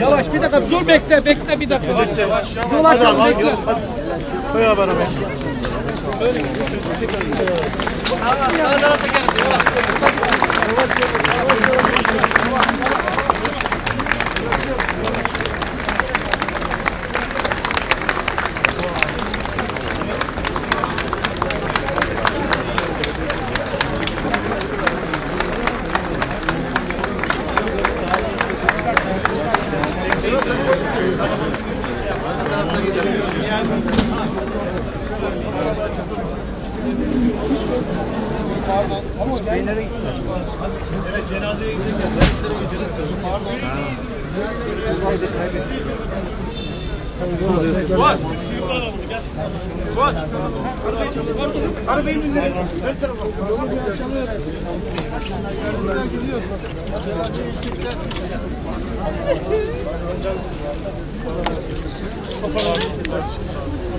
Yavaş bir dakika dur bekle bekle bir dakika. Yavaş yavaş yavaş. Yol açalım hadi, bekle. Hadi. Koy haber abi. Böyle bir Sağ tarafa gelsin. Yavaş. Yavaş yavaş. Yavaş yavaş. Pardon. Ama beylere gittim. Evet cenazeye gideceğiz. Pardon. Kaybet kaybet. Fuat. Fuat. Arabayı bindirin. Her tarafa. Gidiyoruz.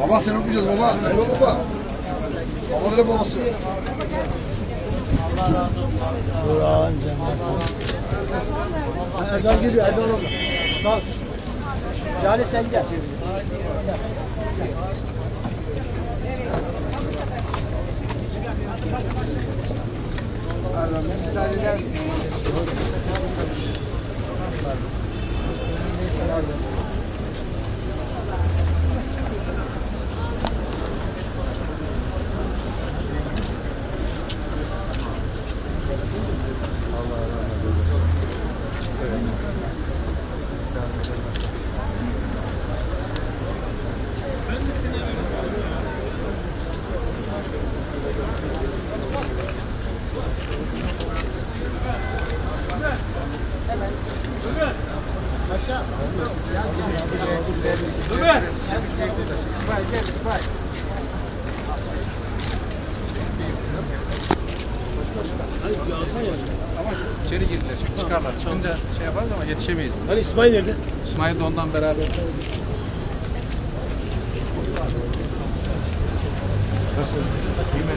Baba sen okuyacağız baba. Merhaba baba. Babaların babası. Allah razı olsun. Kur'an cennet. Erdal geliyor. Erdal orada. Bak. Yani sen gel. Pardon, müsaade eder misiniz? Ama içeri girdiler, çık, çıkarlar. Çıkınca şey yaparız ama yetişemeyiz. Hani İsmail nerede? İsmail de ondan beraber. Nasıl? İyi mi?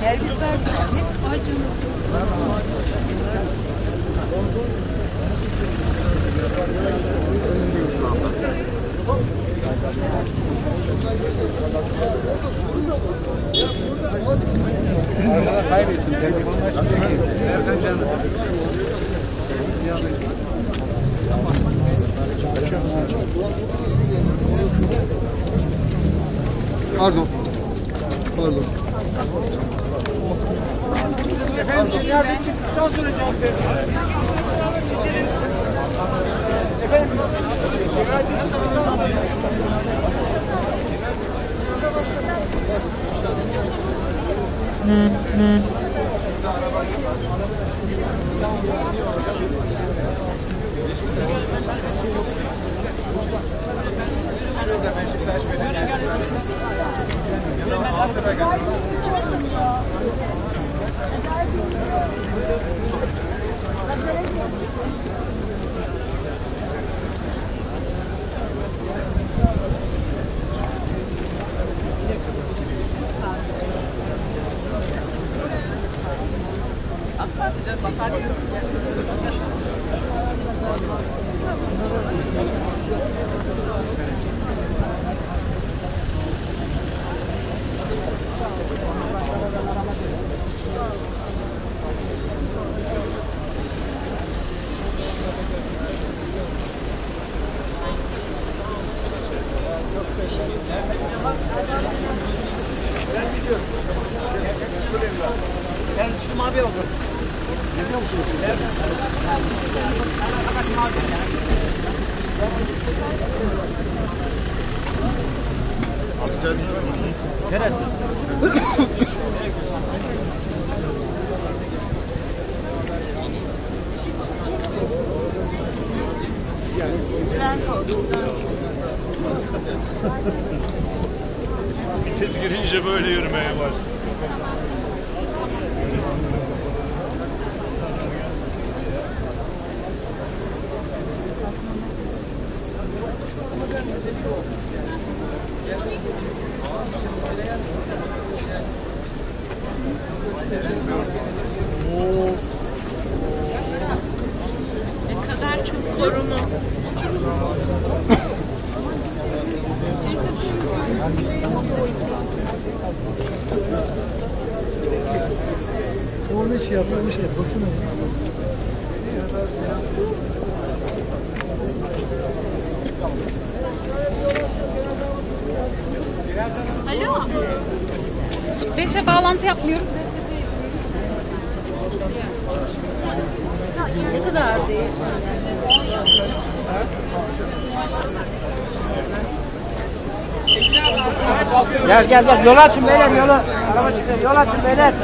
Servis var mı? Ay canım. Önündeyiz şu anda. Arada kaybettim. Telefonla şimdi. Nereden canım? Pardon. Pardon. Efendim, yardım çıktıktan sonra cevap versin. Şurada Beşiktaş mavi oldu. Görüyor musunuz? Evet. Abi servis var mı? Neresi? Fit girince böyle yürümeye başlıyor. Onun için yapıyor bir şey. Baksana. Alo. Beşe bağlantı yapmıyorum. Ne kadar değil? Gel gel gel. Yol açın beyler yolu. Araba çıksın. Yol açın beyler.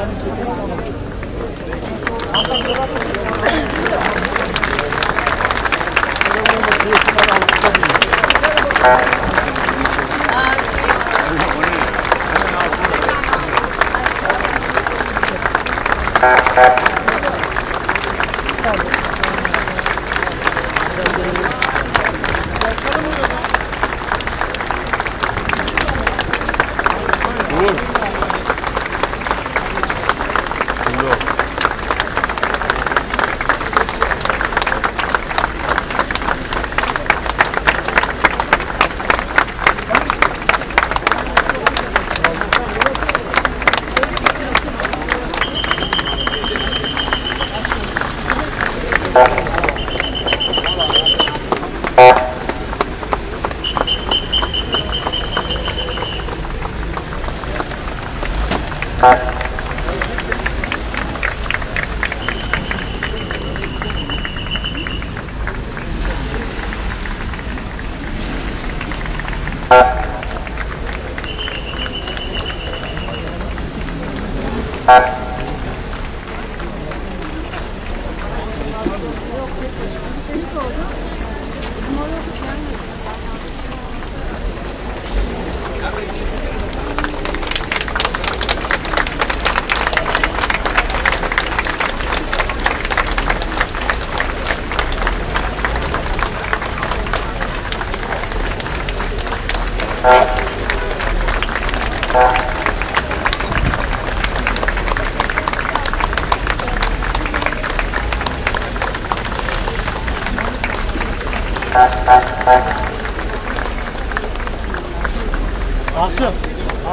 Asım.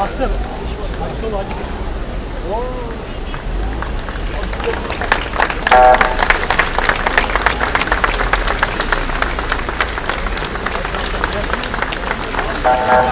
Asım. Açıl aç. Gel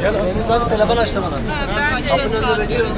Gel, Deniz abi telefon açtı bana. Ben de sağlıyorum.